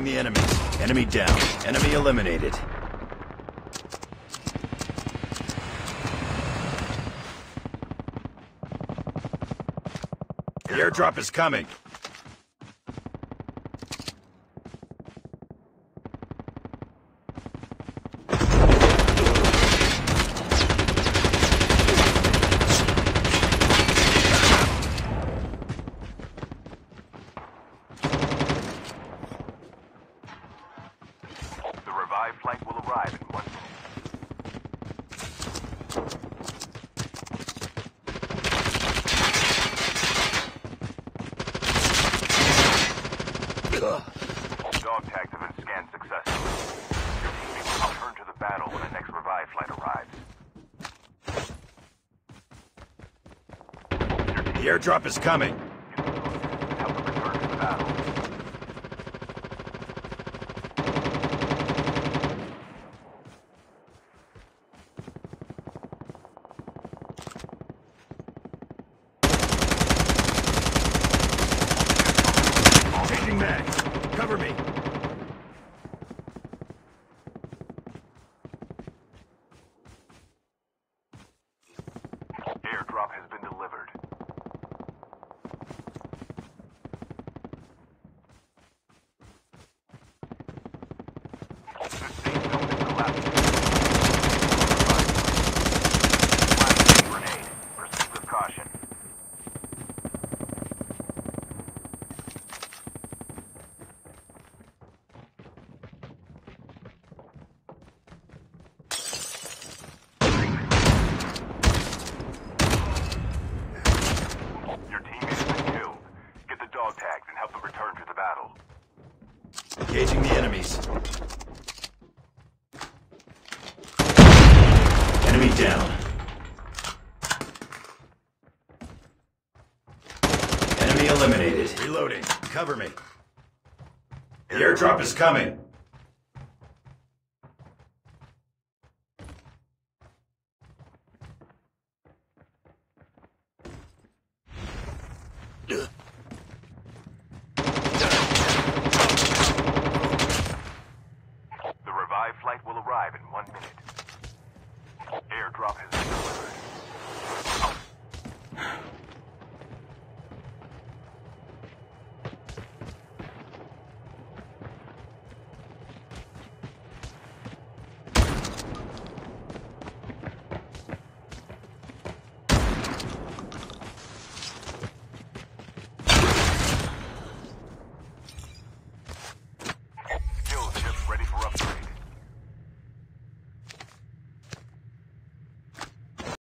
Engaging the enemies. Enemy down. Enemy eliminated. The airdrop is coming. The revived flight will arrive in one minute. Dog tags have been scanned successfully. Your teammates will return to the battle when the next revived flight arrives. The airdrop is coming. Mags. Cover me. Airdrop has. Flashbang grenade. Proceed with caution. Your teammate has been killed. Get the dog tags and help them return to the battle. Engaging the enemies. Enemy down. Enemy eliminated. Reloading. Cover me. The airdrop is coming. The